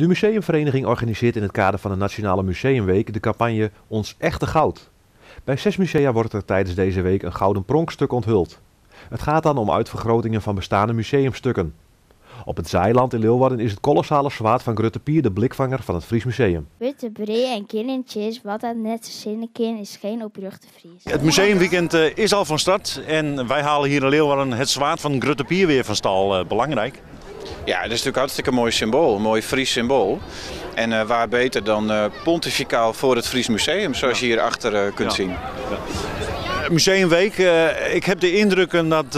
De museumvereniging organiseert in het kader van de Nationale Museumweek de campagne Ons Echte Goud. Bij zes musea wordt er tijdens deze week een gouden pronkstuk onthuld. Het gaat dan om uitvergrotingen van bestaande museumstukken. Op het Zeiland in Leeuwarden is het kolossale zwaard van Grutte Pier de blikvanger van het Fries Museum. Witte bree en kindertjes, wat dat net zinneken is geen opruchte Fries. Het museumweekend eh, is al van start en wij halen hier in Leeuwarden het zwaard van Grutte Pier weer van stal. Eh, belangrijk. Ja, dat is natuurlijk hartstikke mooi symbool, een mooi Fries symbool. En uh, waar beter dan uh, pontificaal voor het Fries Museum, zoals je hier achter uh, kunt Ja. zien. Museumweek. eh, ik heb de indrukken dat eh,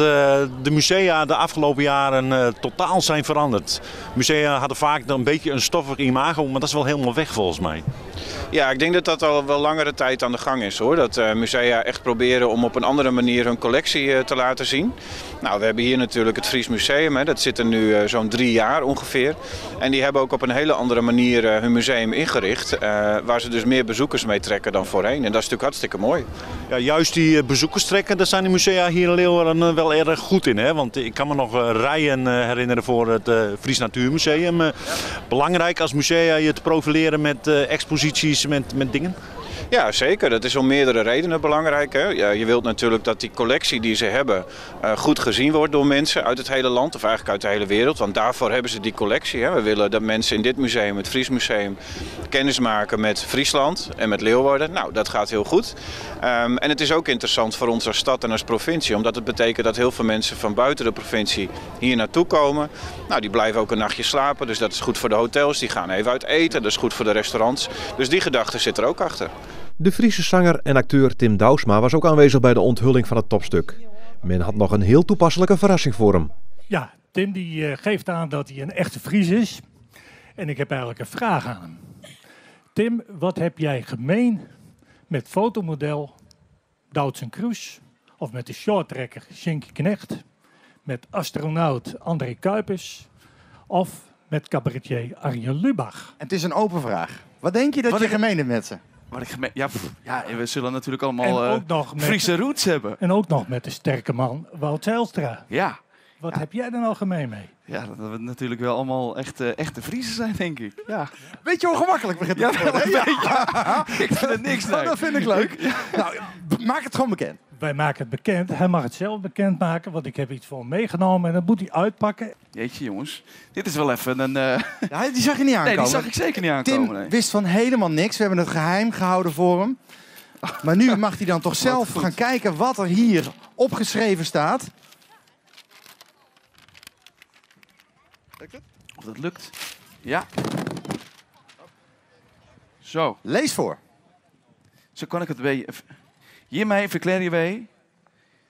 de musea de afgelopen jaren eh, totaal zijn veranderd. Musea hadden vaak een beetje een stoffig imago, maar dat is wel helemaal weg volgens mij. Ja, ik denk dat dat al wel langere tijd aan de gang is hoor. Dat musea echt proberen om op een andere manier hun collectie te laten zien. Nou, we hebben hier natuurlijk het Fries Museum, hè. dat zit er nu zo'n drie jaar ongeveer. En die hebben ook op een hele andere manier hun museum ingericht. waar ze dus meer bezoekers mee trekken dan voorheen. En dat is natuurlijk hartstikke mooi. Ja, juist die eh, bezoekerstrekken, daar zijn de musea hier in Leeuwarden eh, wel erg goed in. Hè? Want ik kan me nog eh, rijen herinneren voor het Fries Natuurmuseum. Belangrijk als musea je te profileren met exposities, met, met dingen. Ja, zeker. Dat is om meerdere redenen belangrijk. Hè? Je wilt natuurlijk dat die collectie die ze hebben eh, goed gezien wordt door mensen uit het hele land. Of eigenlijk uit de hele wereld. Want daarvoor hebben ze die collectie. Hè? We willen dat mensen in dit museum, het Fries Museum, kennis maken met Friesland en met Leeuwarden. Nou, dat gaat heel goed. Ehm, en het is ook interessant voor ons als stad en als provincie. Omdat het betekent dat heel veel mensen van buiten de provincie hier naartoe komen. Nou, die blijven ook een nachtje slapen. Dus dat is goed voor de hotels. Die gaan even uit eten. Dat is goed voor de restaurants. Dus die gedachte zit er ook achter. De Friese zanger en acteur Tim Douwsma was ook aanwezig bij de onthulling van het topstuk. Men had nog een heel toepasselijke verrassing voor hem. Ja, Tim die eh, geeft aan dat hij een echte Fries is. En ik heb eigenlijk een vraag aan hem. Tim, wat heb jij gemeen met fotomodel Doutzen Kroes? Of met de shorttrekker Shinky Knecht? Met astronaut André Kuipers? Of met cabaretier Arjen Lubach? Het is een open vraag. Wat denk je dat Wat je gemeen hebt met ze? Ik geme- ja, pff, ja, en we zullen natuurlijk allemaal eh, ook, nog met, Friese roots hebben. en ook nog met de sterke man Wout Zijlstra. Ja. Wat Ja. heb jij er nou gemeen mee? ja, dat we natuurlijk wel allemaal echte, echte Friese zijn, denk ik. Ja, Weet je hoe gemakkelijk begint ja het te worden. Ik vind het niks, Ja, nee. dat vind ik leuk. Nou, maak het gewoon bekend. Wij maken het bekend. Hij mag het zelf bekendmaken, want ik heb iets voor hem meegenomen. En dat moet hij uitpakken. Jeetje, jongens. Dit is wel even een... eh, Ja, die zag je niet aankomen. Nee, die zag ik zeker niet aankomen. Tim nee. wist van helemaal niks. We hebben het geheim gehouden voor hem. Maar nu mag hij dan toch zelf goed. gaan kijken wat er hier opgeschreven staat. Of dat lukt. Ja. Zo, Lees voor. zo kan ik het bij. Hiermee verklaren wij,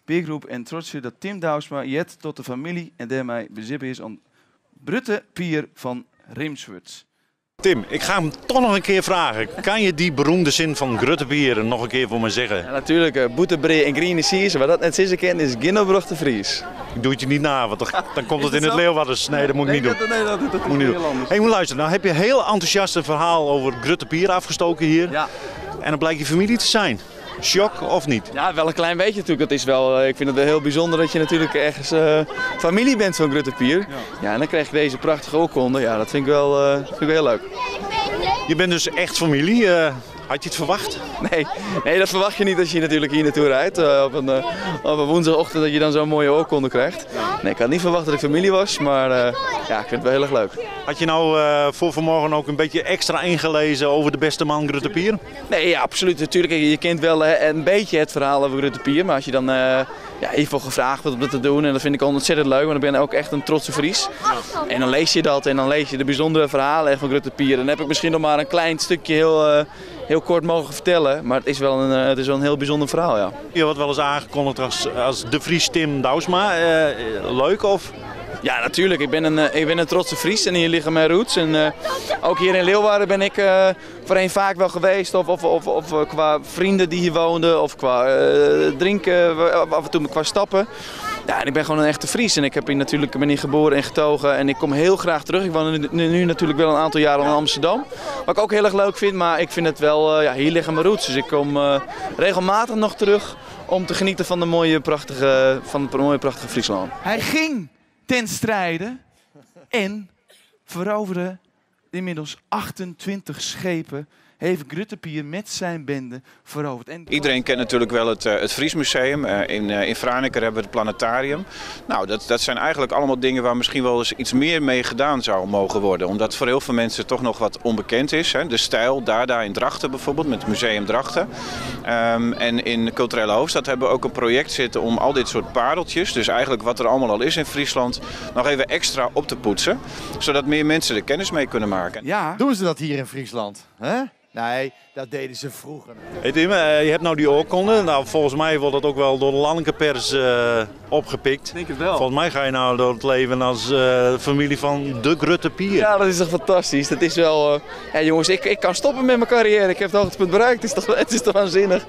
Peergroep en Trotsje, dat Tim Douwsma jet tot de familie en daarmee bezit is aan Brutte Pier van Rimswert. Tim, ik ga hem toch nog een keer vragen. Kan je die beroemde zin van Grutte Pier nog een keer voor me zeggen? Ja, natuurlijk, uh, Boetebree en Green Seas, maar dat net sinds ken is Ginnelbrug de Fries. Ik doe het je niet na, want dan, komt het in het? Leeuwarders. Nee, dat moet ik niet doen. Nee, dat, Moet niet doen. Hey, moet luisteren. Nou heb je een heel enthousiast een verhaal over Grutte Pier afgestoken hier. Ja. En dan blijkt je familie te zijn. Shock of niet? ja, wel een klein beetje natuurlijk. Het is wel, eh, ik vind het wel heel bijzonder dat je natuurlijk ergens eh, familie bent van Gruttepier. Ja. ja, en dan krijg je deze prachtige oorkonde. Ja, dat vind ik wel, eh, vind ik wel heel leuk. Je bent dus echt familie. eh, had je het verwacht? Nee, nee, dat verwacht je niet als je natuurlijk hier naartoe rijdt. eh, op, een, eh, op een woensdagochtend dat je dan zo'n mooie oorkonde krijgt. Nee, ik had niet verwacht dat ik familie was, maar eh, ja, ik vind het wel heel erg leuk. Had je nou voor vanmorgen ook een beetje extra ingelezen over de beste man Grutte Pier? Nee, ja, absoluut. Natuurlijk, je kent wel een beetje het verhaal over Rutte Pier. Maar als je dan ja, hiervoor gevraagd wordt om dat te doen, en dat vind ik ontzettend leuk, want ik ben ook echt een trotse Fries. En dan lees je dat en dan lees je de bijzondere verhalen van Rutte Pier. En dan heb ik misschien nog maar een klein stukje heel, heel kort mogen vertellen. Maar het is wel een, eh, het is wel een heel bijzonder verhaal, ja. Je wordt wel eens aangekondigd als, als de Fries Tim Douwsma. Eh, leuk of? Ja, natuurlijk. Ik ben een, eh, ik ben een trotse Fries en hier liggen mijn roots. En ook hier in Leeuwarden ben ik eh, voorheen vaak wel geweest. Of, of, of, of qua vrienden die hier woonden. Of qua drinken, af en toe qua stappen. Ja, en ik ben gewoon een echte Fries. En ik heb hier natuurlijk, ben hier geboren en getogen. En ik kom heel graag terug. Ik woon nu, natuurlijk wel een aantal jaren in Amsterdam. Wat ik ook heel erg leuk vind. Maar ik vind het wel, eh, ja, hier liggen mijn roots. Dus ik kom eh, regelmatig nog terug om te genieten van, de mooie, prachtige, van het mooie, prachtige Friesland. Hij ging ten strijde en veroverde inmiddels 28 schepen heeft Gruttepier met zijn bende veroverd. En Iedereen kent natuurlijk wel het, eh, het Friesmuseum. Eh, in, eh, in Franeker hebben we het planetarium. Nou, dat, dat zijn eigenlijk allemaal dingen waar misschien wel eens iets meer mee gedaan zou mogen worden. Omdat voor heel veel mensen toch nog wat onbekend is. Hè. De stijl, daar, daar in Drachten bijvoorbeeld, met het Museum Drachten. Ehm, en in de Culturele Hoofdstad hebben we ook een project zitten om al dit soort pareltjes, dus eigenlijk wat er allemaal al is in Friesland, nog even extra op te poetsen. Zodat meer mensen er kennis mee kunnen maken. ja, Doen ze dat hier in Friesland? hè? Nee, dat deden ze vroeger. Hey Tim, eh, je hebt nou die oorkonde. Nou, volgens mij wordt dat ook wel door de landelijke pers eh, opgepikt. Ik denk het wel. Volgens mij ga je nou door het leven als eh, familie van de Grutte Pier. Ja, dat is toch fantastisch. Dat is wel... eh, ja, jongens, ik, ik kan stoppen met mijn carrière. Ik heb het hoogtepunt bereikt. Het is toch, het is toch waanzinnig.